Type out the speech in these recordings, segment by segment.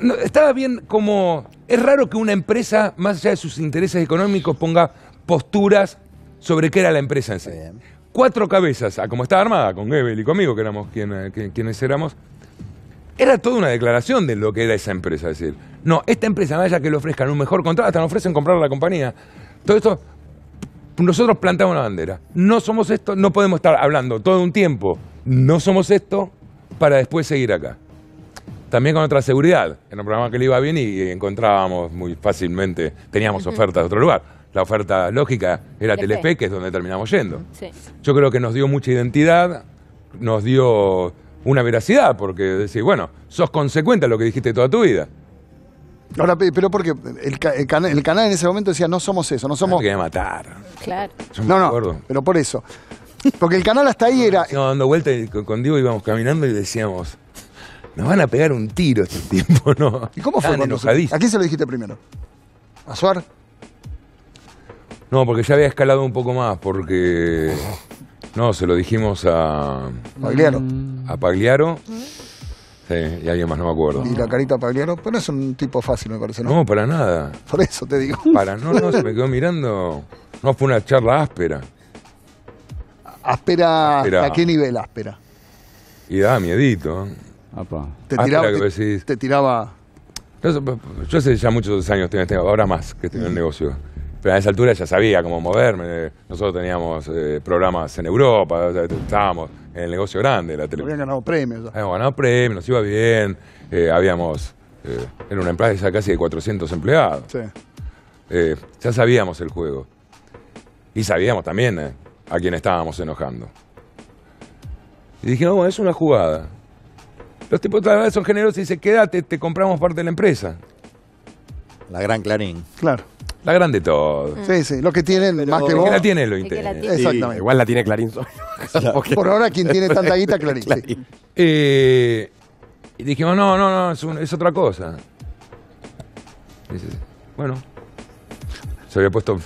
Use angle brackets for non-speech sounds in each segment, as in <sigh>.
no, estaba bien como... Es raro que una empresa, más allá de sus intereses económicos, ponga posturas sobre qué era la empresa en sí. Cuatro cabezas, a como estaba armada, con Gebel y conmigo, que éramos quien- eh, quienes éramos, era toda una declaración de lo que era esa empresa. Es decir, no, esta empresa, más allá que le ofrezcan un mejor contrato, hasta nos ofrecen comprar la compañía. Todo esto, nosotros plantamos una bandera. No somos esto, no podemos estar hablando todo un tiempo, no somos esto, para después seguir acá. También con otra seguridad. Era un programa que le iba bien y encontrábamos muy fácilmente, teníamos ofertas de otro lugar. La oferta lógica era Telefe. Telefe, que es donde terminamos yendo. Sí. Yo creo que nos dio mucha identidad, nos dio una veracidad, porque decir, bueno, sos consecuente a lo que dijiste toda tu vida. Ahora, pe- pero porque el, ca- el cana- el canal en ese momento decía, no somos eso, no somos... quería matar. Claro. Yo me No, no, acuerdo. pero por eso. Porque el canal hasta ahí era... Íbamos dando vueltas y con, con Diego íbamos caminando y decíamos, nos van a pegar un tiro este tiempo, ¿no? ¿Y cómo fue? Cuando se-. ¿A quién se lo dijiste primero? ¿A Suar? No, porque ya había escalado un poco más, porque... No, se lo dijimos a, Pagliaro. a Pagliaro. Sí, y alguien más, no me acuerdo. Y la carita Pagliaro. Pero no es un tipo fácil, me parece, ¿no? No, para nada. Por eso te digo. Para, no, no, se me quedó mirando. No, fue una charla áspera. Áspera, Áspera. ¿a qué nivel áspera? Y daba miedito. Apa. Te tiraba, que te, vos decís. te tiraba... Yo, yo hace ya muchos años, tengo, tengo- ahora más que estoy en el negocio. Pero a esa altura ya sabía cómo moverme. Nosotros teníamos eh, programas en Europa, o sea, estábamos en el negocio grande, la Habían televisión. ganado premios. ya. Habíamos ganado premios, nos iba bien. eh, habíamos. eh, era una empresa casi de 400 empleados. Sí. Eh, ya sabíamos el juego. Y sabíamos también eh, a quién estábamos enojando. Y dije, no, es una jugada. Los tipos tal vez son generosos y dicen, quédate, te compramos parte de la empresa. La gran Clarín. Claro. La grande todo. Sí, sí. Los que tienen más que El vos. que la tiene lo El que la intenta. tiene. Exactamente. Igual la tiene Clarín solo. Porque- Por ahora, quien tiene tanta guita, Clarín. sí. Eh, y dijimos, no, no, no, es, un- es otra cosa. Dice, bueno. Se había puesto.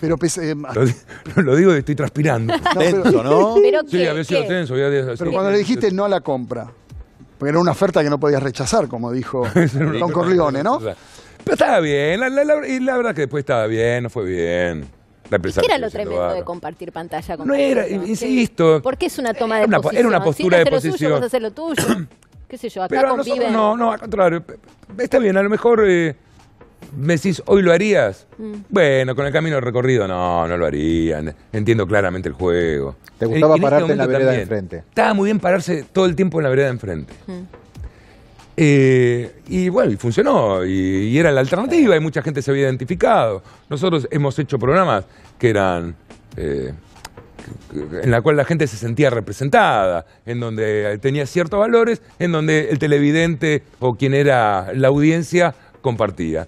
Pero pese- eh, <laughs> Lo, di- lo digo y estoy transpirando. no, pero- Tenso, ¿no? Pero Sí, qué, había sido qué? tenso. había- Pero cuando le dijiste no a la compra, porque era una oferta que no podías rechazar, como dijo <laughs> Don Corleone, ¿no? Pero estaba bien, la, la- la- y la verdad que después estaba bien, no fue bien. La ¿Y empresa ¿Qué era lo tremendo de compartir pantalla con No era, insisto. ¿Por qué es una toma de Era una- posición? era una postura Si de posición. vos haces lo tuyo. <clears throat> ¿Qué sé yo? Acá Pero conviven. no, no, al contrario. Está bien, a lo mejor eh, me decís, ¿hoy lo harías? Mm. Bueno, con el camino recorrido, no, no lo harían. Entiendo claramente el juego. ¿Te gustaba En- en este pararte en la vereda de enfrente? Estaba muy bien pararse todo el tiempo en la vereda de enfrente. Mm. Eh, y bueno, y funcionó, y, y era la alternativa, y mucha gente se había identificado. Nosotros hemos hecho programas que eran. eh, en la cual la gente se sentía representada, en donde tenía ciertos valores, en donde el televidente o quien era la audiencia compartía.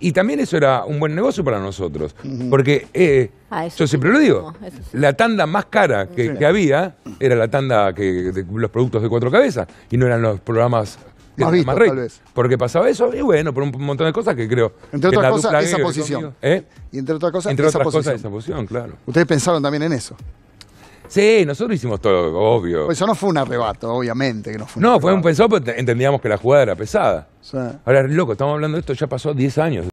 Y también eso era un buen negocio para nosotros, porque eh, Ah, yo sí. siempre lo digo, No, eso sí. la tanda más cara que, que había era la tanda que, de los productos de cuatro cabezas y no eran los programas Más tal vez. Porque pasaba eso, y bueno, por un montón de cosas que creo. Entre que otras cosas, esa posición. conmigo- ¿eh? Y entre otras cosas, Entre esa otras posición. cosas, esa posición, claro. Ustedes pensaron también en eso. Sí, nosotros hicimos todo, obvio. Pues eso no fue un arrebato, obviamente que no fue un no, fue un pensado, pero entendíamos que la jugada era pesada. Sí. Ahora, loco, estamos hablando de esto, ya pasó 10 años.